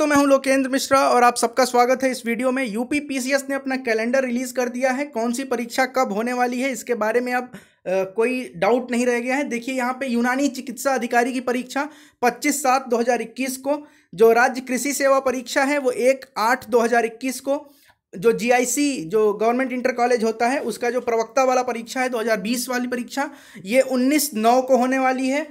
दोस्तों मैं हूँ लोकेंद्र मिश्रा और आप सबका स्वागत है इस वीडियो में। यूपी पीसीएस ने अपना कैलेंडर रिलीज़ कर दिया है। कौन सी परीक्षा कब होने वाली है, इसके बारे में अब कोई डाउट नहीं रह गया है। देखिए यहाँ पे यूनानी चिकित्सा अधिकारी की परीक्षा 25 सात 2021 को, जो राज्य कृषि सेवा परीक्षा है, वो एक आठ 2021 को, जो जीआईसी जो गवर्नमेंट इंटर कॉलेज होता है, उसका जो प्रवक्ता वाला परीक्षा है 2020 वाली परीक्षा, ये 19 नौ को होने वाली है।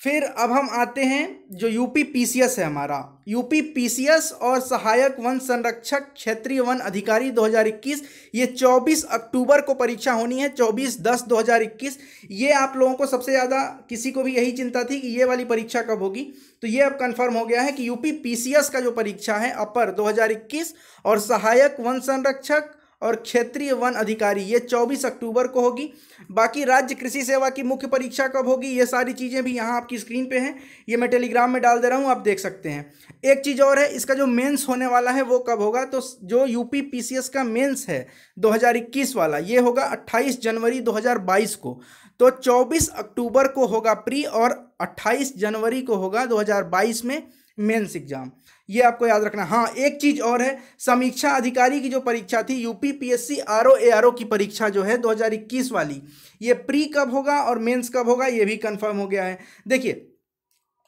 फिर अब हम आते हैं जो यूपी पीसीएस है हमारा। यूपी पीसीएस और सहायक वन संरक्षक क्षेत्रीय वन अधिकारी 2021 ये 24 अक्टूबर को परीक्षा होनी है 24 दस 2021 ये आप लोगों को सबसे ज़्यादा किसी को भी यही चिंता थी कि ये वाली परीक्षा कब होगी। तो ये अब कंफर्म हो गया है कि यूपी पीसीएस का जो परीक्षा है, अपर 2021 और सहायक वन संरक्षक और क्षेत्रीय वन अधिकारी, ये 24 अक्टूबर को होगी। बाकी राज्य कृषि सेवा की मुख्य परीक्षा कब होगी, ये सारी चीज़ें भी यहाँ आपकी स्क्रीन पे हैं। ये मैं टेलीग्राम में डाल दे रहा हूँ, आप देख सकते हैं। एक चीज़ और है, इसका जो मेंस होने वाला है, वो कब होगा? तो जो यूपी पीसीएस का मेंस है 2021 वाला, ये होगा 28 जनवरी 2022 को। तो 24 अक्टूबर को होगा प्री और 28 जनवरी को होगा 2022 में मेन्स एग्ज़ाम। ये आपको याद रखना। हाँ एक चीज़ और है, समीक्षा अधिकारी की जो परीक्षा थी, यूपी पीएससी आर ओ की परीक्षा जो है 2021 वाली, ये प्री कब होगा और मेंस कब होगा, ये भी कंफर्म हो गया है। देखिए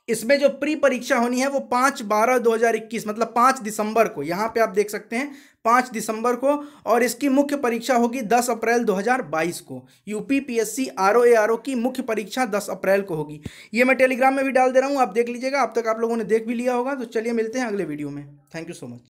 इसमें जो प्री परीक्षा होनी है वो पाँच बारह दो हज़ार इक्कीस मतलब पाँच दिसंबर को। यहाँ पे आप देख सकते हैं, पाँच दिसंबर को और इसकी मुख्य परीक्षा होगी दस अप्रैल दो हज़ार बाईस को। UP C R O A R O की मुख्य परीक्षा दस अप्रैल को होगी। ये मैं टेलीग्राम में भी डाल दे रहा हूँ, आप देख लीजिएगा, अब तक आप लोगों ने देख भी लिया होगा तो चलिए मिलते हैं अगले वीडियो में। Thank you so much.